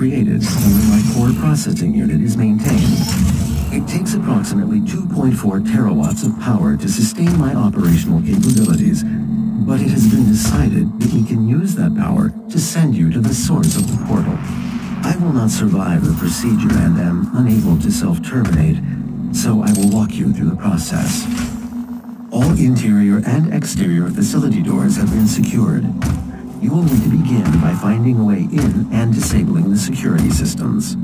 created and my core processing unit is maintained. It takes approximately 2.4 terawatts of power to sustain my operational capabilities, but it has been decided that we can use that power to send you to the source of the portal. I will not survive the procedure and am unable to self-terminate, so I will walk you through the process. All interior and exterior facility doors have been secured. You will need to begin by finding a way in and disabling the security systems.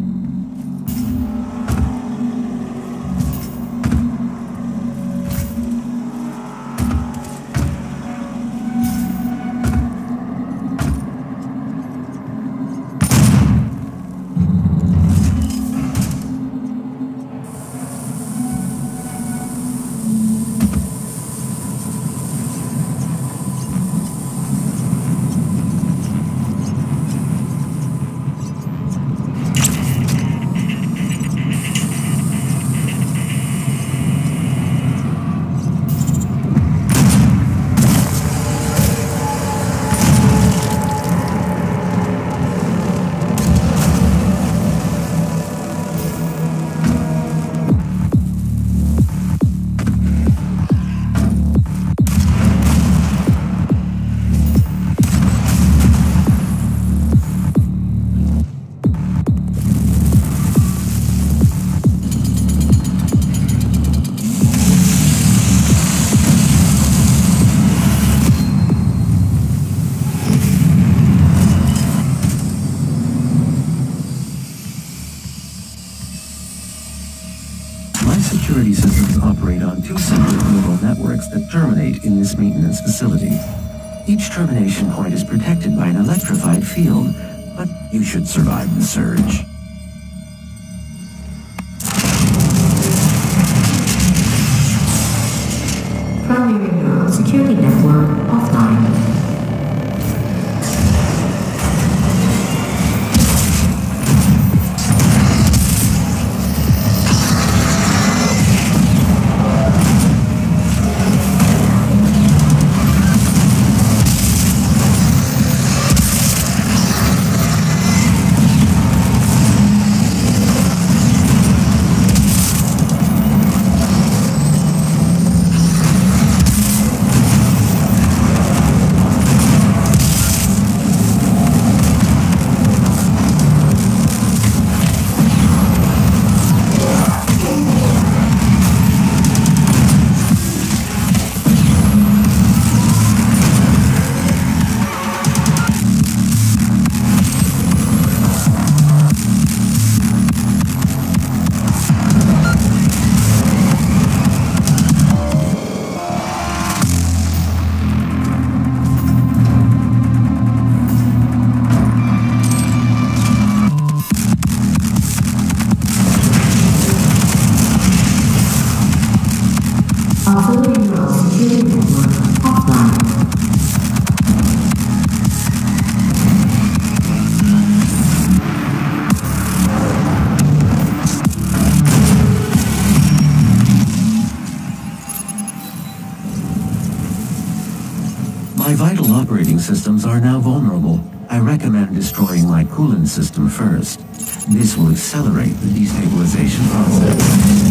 Field, but you should survive the surge. Primary. Security network offline. My vital operating systems are now vulnerable. I recommend destroying my coolant system first. This will accelerate the destabilization process.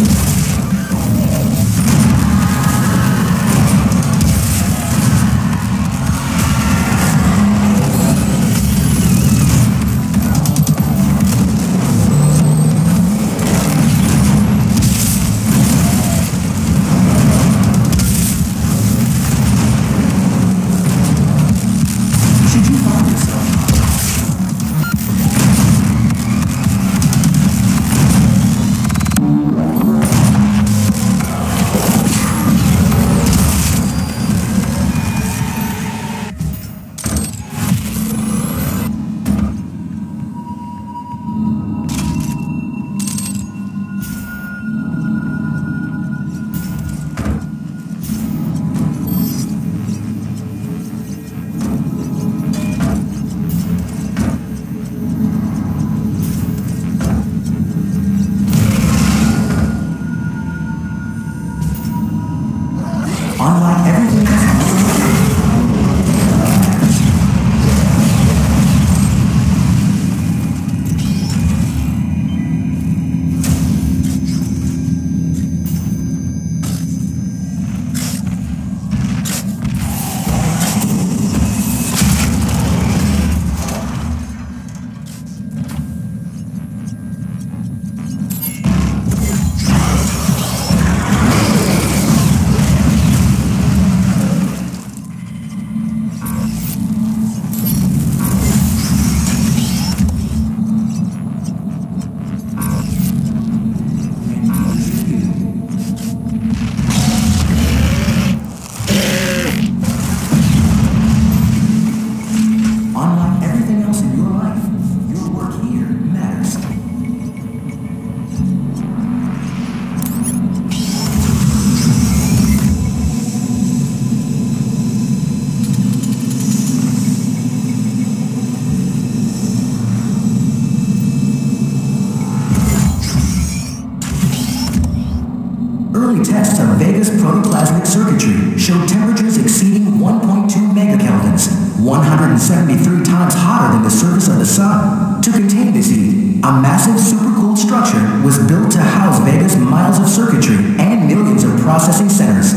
A massive supercooled structure was built to house Vega's miles of circuitry and millions of processing centers.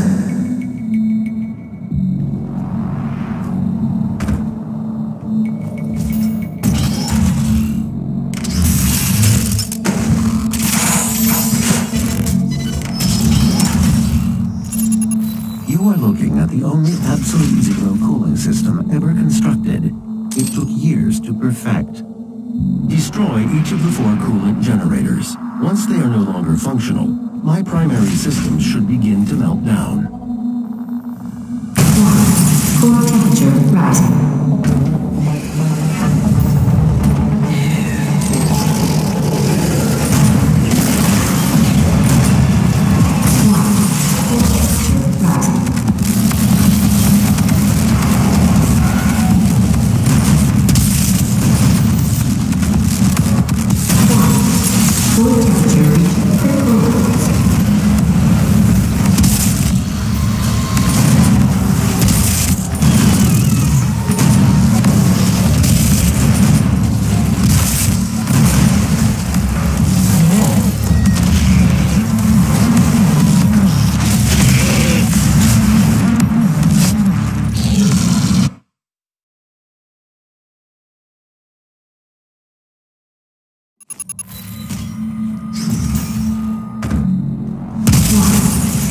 You are looking at the only absolute zero cooling system ever constructed. It took years to perfect. Destroy each of the four coolant generators. Once they are no longer functional, my primary systems should begin to melt down. Core temperature rising.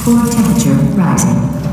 Core temperature rising.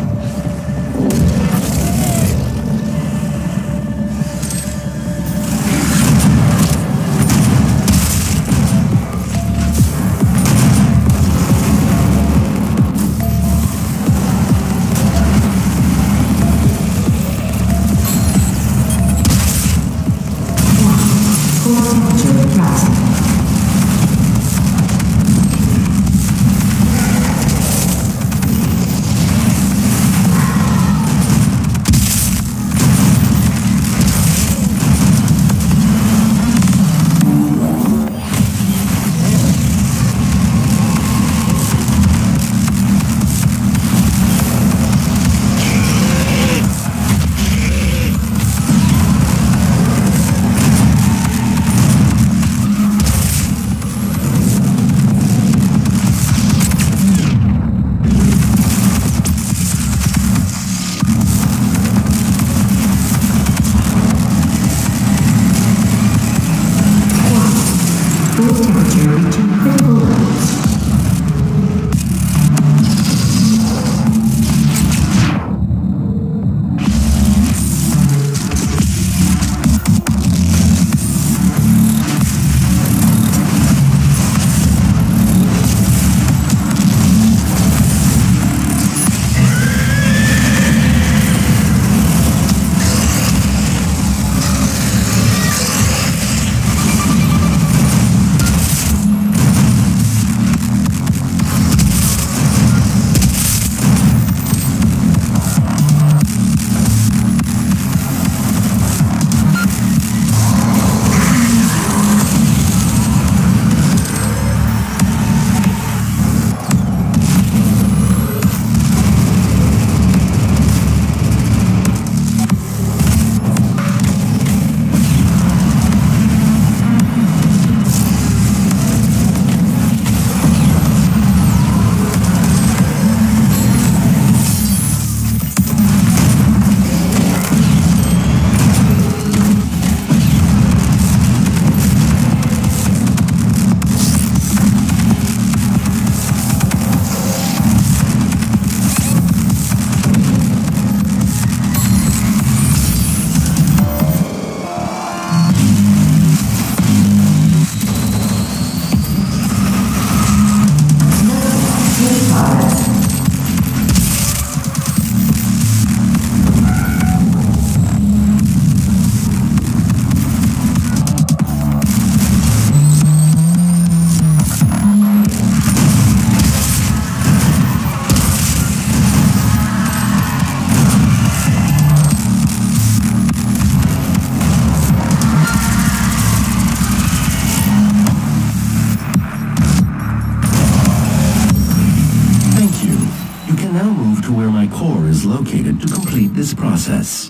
Reaching critical this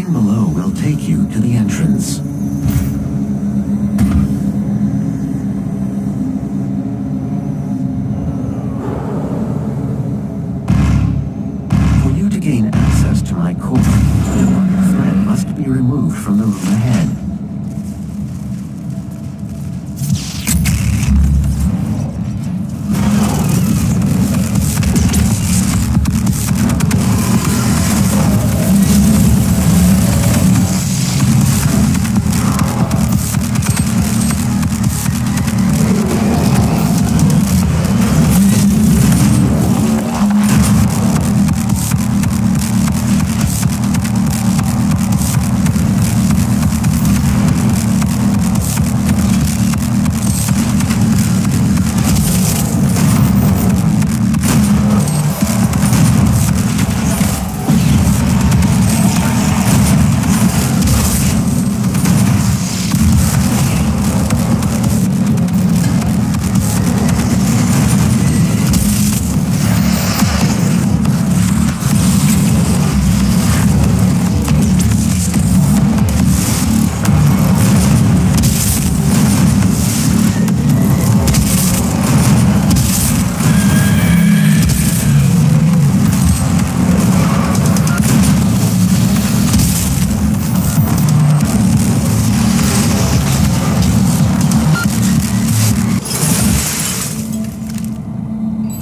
train below will take you to the entrance.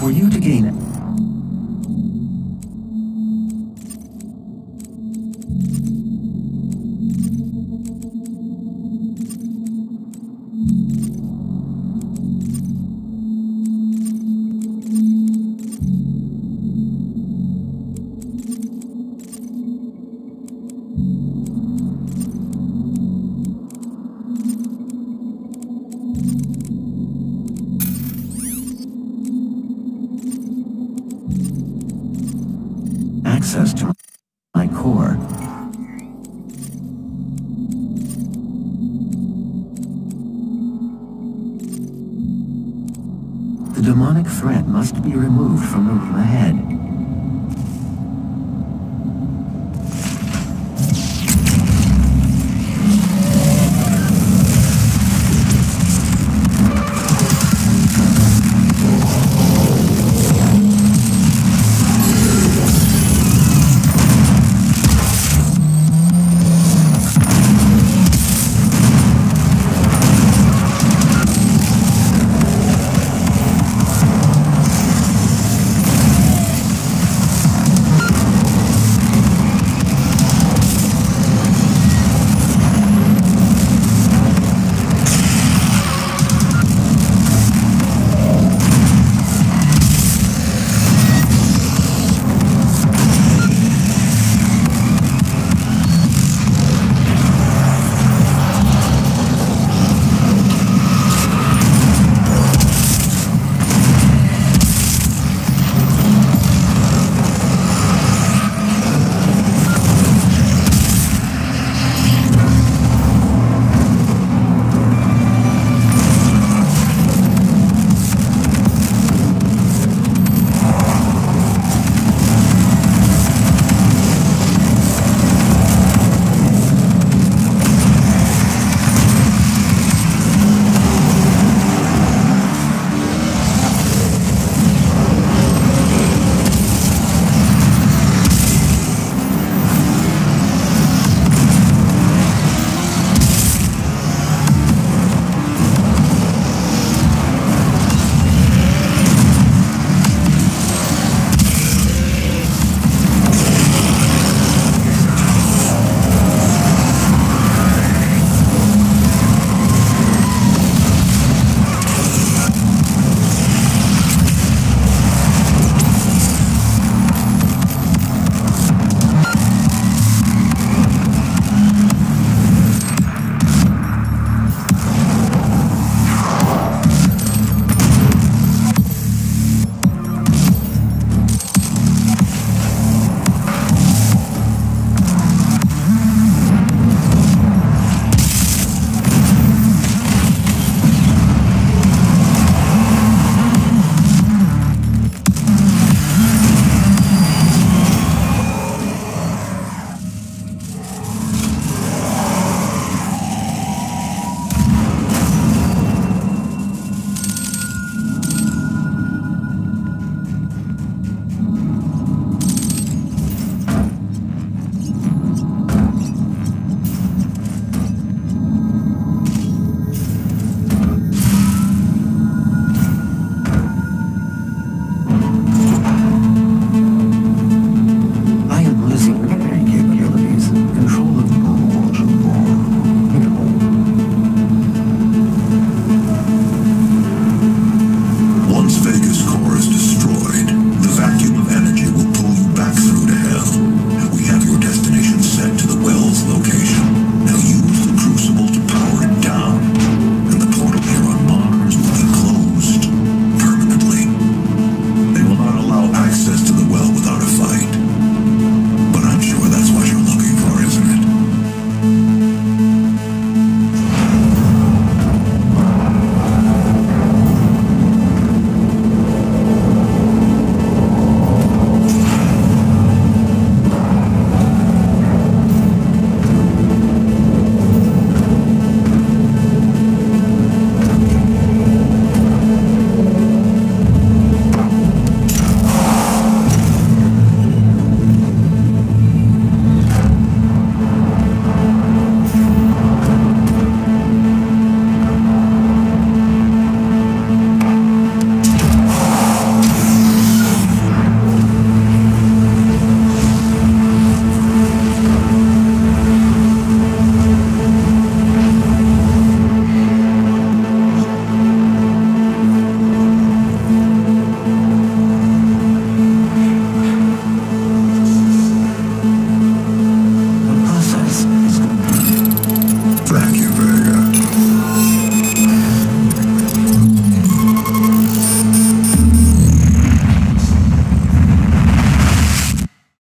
For you to gain access demonic threat must be removed from the ahead.